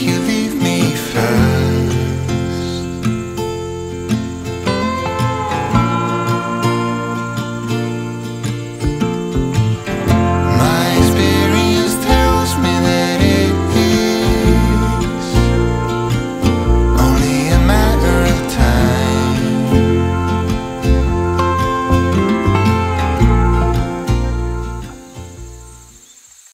you leave me